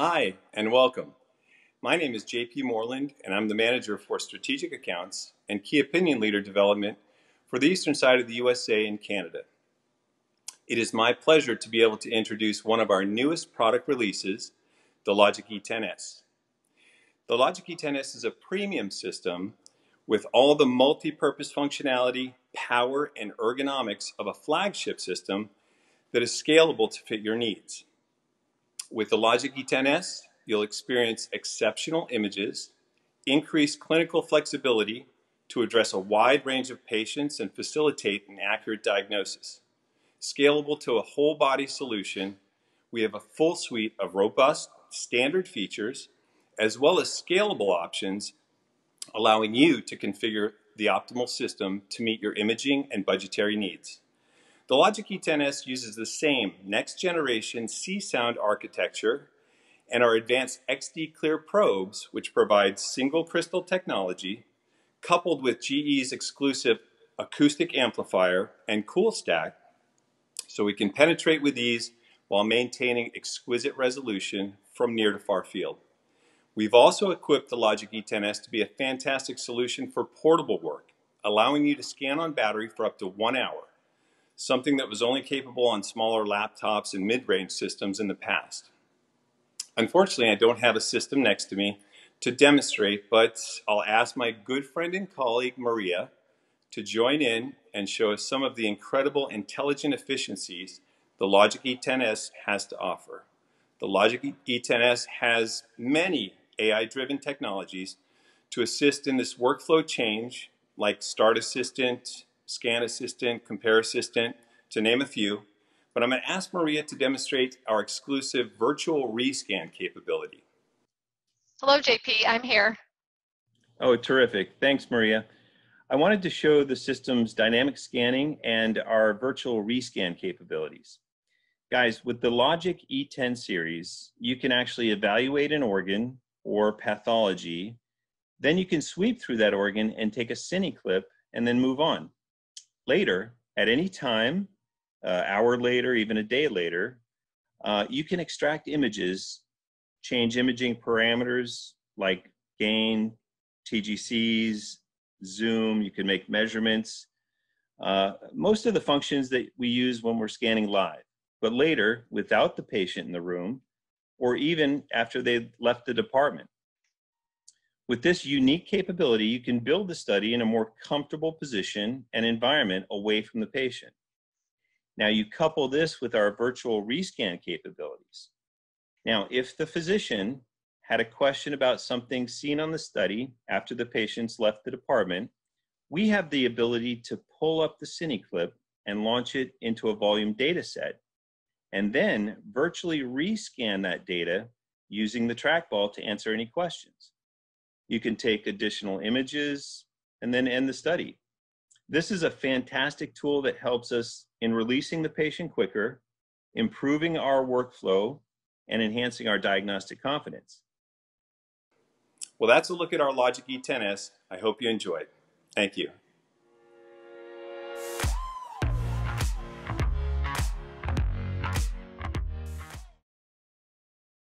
Hi, and welcome. My name is JP Moreland, and I'm the manager for strategic accounts and key opinion leader development for the eastern side of the USA and Canada. It is my pleasure to be able to introduce one of our newest product releases, the LOGIQ E10S. The LOGIQ E10S is a premium system with all the multi-purpose functionality, power, and ergonomics of a flagship system that is scalable to fit your needs. With the LOGIQ E10S, you'll experience exceptional images, increased clinical flexibility to address a wide range of patients and facilitate an accurate diagnosis. Scalable to a whole body solution, we have a full suite of robust standard features as well as scalable options allowing you to configure the optimal system to meet your imaging and budgetary needs. The LOGIQ E10S uses the same next generation cSound architecture and our advanced XD Clear probes, which provide single crystal technology, coupled with GE's exclusive acoustic amplifier and CoolStack, so we can penetrate with ease while maintaining exquisite resolution from near to far field. We've also equipped the LOGIQ E10S to be a fantastic solution for portable work, allowing you to scan on battery for up to one hour something that was only capable on smaller laptops and mid-range systems in the past. Unfortunately, I don't have a system next to me to demonstrate, but I'll ask my good friend and colleague Maria to join in and show us some of the incredible intelligent efficiencies the LOGIQ E10S has to offer. The LOGIQ E10S has many AI-driven technologies to assist in this workflow change, like Start Assistant, Scan Assistant, Compare Assistant, to name a few. But I'm going to ask Maria to demonstrate our exclusive virtual rescan capability. Hello, JP. I'm here. Oh, terrific. Thanks, Maria. I wanted to show the system's dynamic scanning and our virtual rescan capabilities. Guys, with the LOGIQ E10 series, you can actually evaluate an organ or pathology. Then you can sweep through that organ and take a cine clip and then move on. Later, at any time, uh, hour later, even a day later, uh, you can extract images, change imaging parameters like gain, TGCs, zoom, you can make measurements, uh, most of the functions that we use when we're scanning live. But later, without the patient in the room, or even after they've left the department, with this unique capability, you can build the study in a more comfortable position and environment away from the patient. Now you couple this with our virtual rescan capabilities. Now, if the physician had a question about something seen on the study after the patient's left the department, we have the ability to pull up the cine clip and launch it into a volume data set, and then virtually rescan that data using the trackball to answer any questions. You can take additional images and then end the study. This is a fantastic tool that helps us in releasing the patient quicker, improving our workflow, and enhancing our diagnostic confidence. Well, that's a look at our LOGIQ E10S. I hope you enjoyed. Thank you.